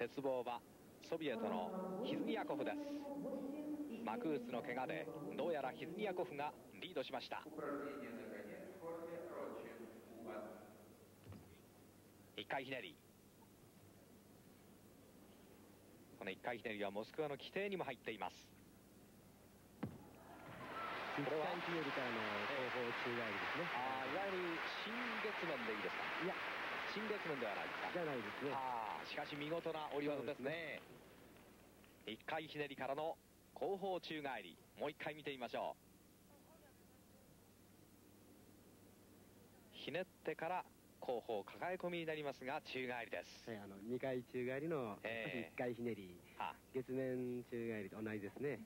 鉄棒はソビエトのヒズニヤコフです。幕内の怪我でどうやらヒズニヤコフがリードしました。1回ひねり。この1回ひねりはモスクワの規定にも入っています。これは1回ひねりからの後方宙返りですねああいわゆる新月面でいいですか？いや。新月面ではないですか？じゃないですね。ああしかし見事な折り技ですね。1回ひねりからの後方宙返り。もう1回見てみましょう。ひねってから後方抱え込みになりますが宙返りです、はい、あの2回宙返りの1回ひねり、えー、月面宙返りと同じですね。